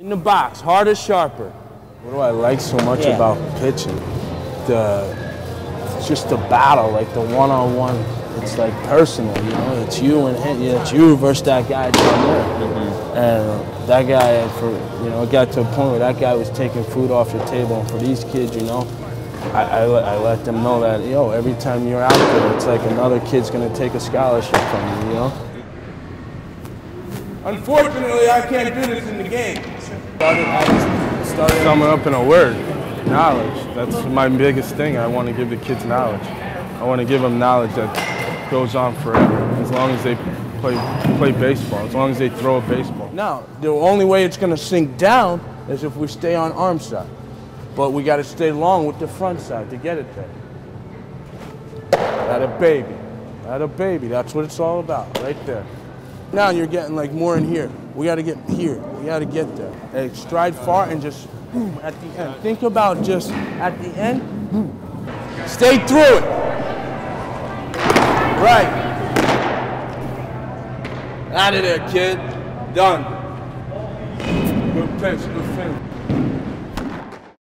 In the box, harder, sharper. What do I like so much Yeah. about pitching? The just the battle, like the one-on-one. It's like personal, you know. It's you and him. Yeah, it's you versus that guy down there. Mm-hmm. And that guy, for you know, it got to a point where that guy was taking food off your table. And for these kids, you know, I, I, let- I let them know that yo, every time you're out there, it's like another kid's gonna take a scholarship from you, you know. Unfortunately, I can't do this in the game. Started, I started summing up in a word, knowledge. That's my biggest thing. I want to give the kids knowledge. I want to give them knowledge that goes on forever, as long as they play play baseball, as long as they throw a baseball. Now, the only way it's going to sink down is if we stay on arm side, but we got to stay long with the front side to get it there. That a baby. That a baby. That's what it's all about, right there. Now you're getting like more in here. We got to get here. We got to get there. Hey, stride far and just boom at the end. Think about just at the end. Boom. Stay through it. Right. Out of there, kid. Done. Good pitch. Good finish.